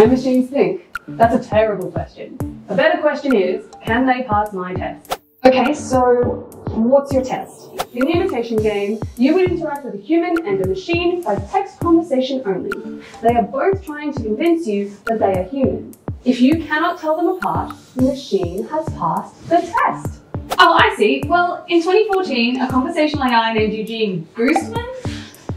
Can machines think? That's a terrible question. A better question is, can they pass my test? Okay, so what's your test? In the imitation game, you would interact with a human and a machine by text conversation only. They are both trying to convince you that they are human. If you cannot tell them apart, the machine has passed the test. Oh, I see. Well, in 2014, a conversational AI named Eugene Goostman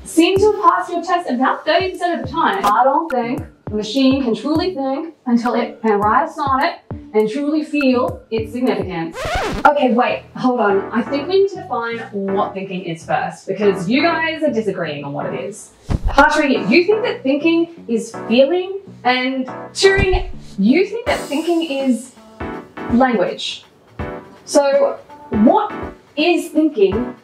seemed to have passed your test about 30% of the time. I don't think a machine can truly think until it can write a sonnet and truly feel its significance. Okay, wait, hold on. I think we need to define what thinking is first because you guys are disagreeing on what it is. Hartree, you think that thinking is feeling and Turing, you think that thinking is language. So what is thinking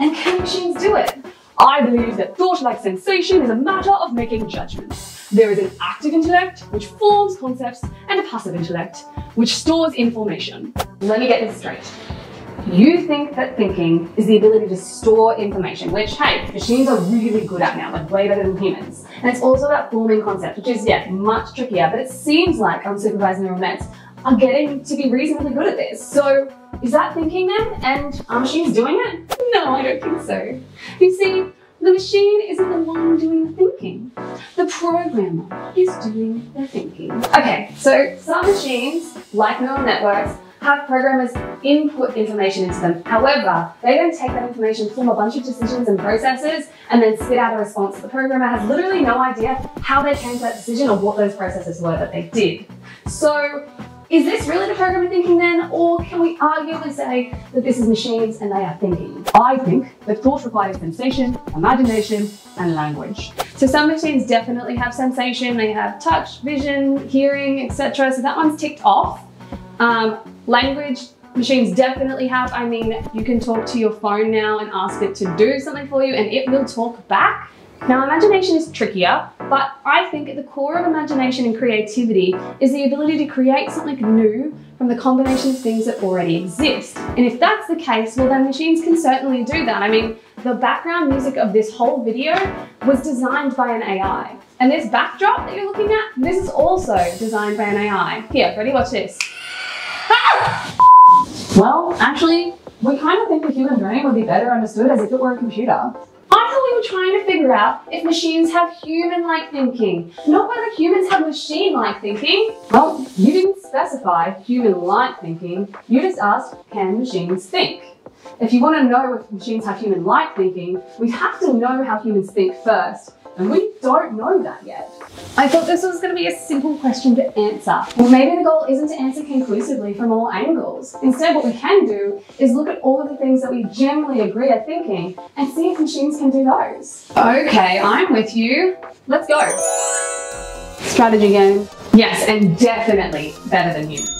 and can machines do it? I believe that thought like sensation is a matter of making judgments. There is an active intellect, which forms concepts, and a passive intellect, which stores information. Let me get this straight. You think that thinking is the ability to store information, which, hey, machines are really good at now, like way better than humans. And it's also about forming concepts, which is, yeah, much trickier, but it seems like unsupervised neural nets are getting to be reasonably good at this. So is that thinking then? And are machines doing it? No, I don't think so. You see, machine isn't the one doing the thinking. The programmer is doing the thinking. Okay, so some machines, like neural networks, have programmers input information into them. However, they don't take that information, form a bunch of decisions and processes, and then spit out a response. The programmer has literally no idea how they came to that decision or what those processes were that they did. So is this really the programmer thinking then, or can we arguably say that this is machines and they are thinking? I think that thought requires sensation, imagination, and language. So some machines definitely have sensation, they have touch, vision, hearing, etc. So that one's ticked off. Um, language, machines definitely have. I mean, you can talk to your phone now and ask it to do something for you and it will talk back. Now, imagination is trickier, but I think at the core of imagination and creativity is the ability to create something new from the combination of things that already exist. And if that's the case, well then machines can certainly do that. I mean, the background music of this whole video was designed by an AI. And this backdrop that you're looking at, this is also designed by an AI. Here, ready, watch this. Well, actually, we kind of think the human brain would be better understood as if it were a computer. Trying to figure out if machines have human-like thinking, not whether humans have machine-like thinking. Well, you didn't specify human-like thinking, you just asked, can machines think? If you want to know if machines have human-like thinking, we have to know how humans think first, and we don't know that. I thought this was going to be a simple question to answer. Well, maybe the goal isn't to answer conclusively from all angles. Instead, what we can do is look at all of the things that we generally agree are thinking and see if machines can do those. Okay, I'm with you. Let's go. Strategy game. Yes, and definitely better than humans.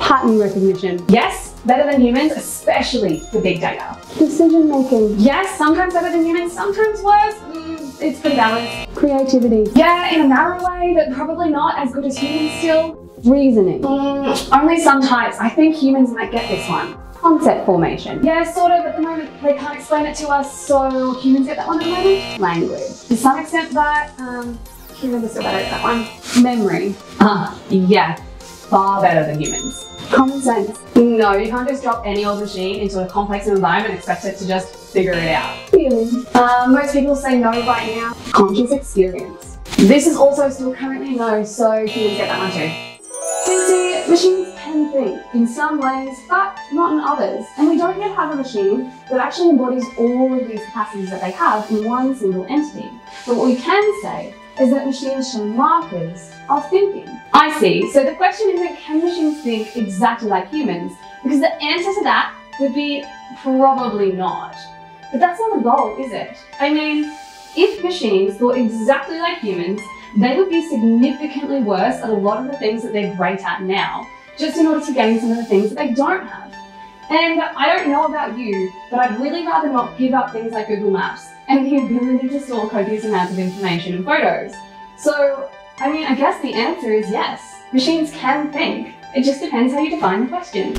Pattern recognition. Yes, better than humans, especially for big data. Decision making. Yes, sometimes better than humans, sometimes worse. It's pretty balanced. Creativity. Yeah, in a narrow way, but probably not as good as humans still. Reasoning. Mm, only some types. I think humans might get this one. Concept formation. Yeah, sort of. At the moment, they can't explain it to us, so humans get that one at the moment. Language. To some extent, that. Um, humans are still better at that one. Memory. Ah, uh, yeah, far better than humans. Common sense. No, you can't just drop any old machine into a complex environment and expect it to just figure it out. Feeling. Um, most people say no right now. Conscious experience. This is also still currently no, so humans get that one too. You see, machines can think in some ways, but not in others. And we don't yet have a machine that actually embodies all of these capacities that they have in one single entity. But what we can say is that machines show markers of thinking. I see. So the question isn't can machines think exactly like humans? Because the answer to that would be probably not. But that's not the goal, is it? I mean, if machines thought exactly like humans, they would be significantly worse at a lot of the things that they're great at now, just in order to gain some of the things that they don't have. And I don't know about you, but I'd really rather not give up things like Google Maps and the ability to store copious amounts of information and photos. So, I mean, I guess the answer is yes. Machines can think. It just depends how you define the question.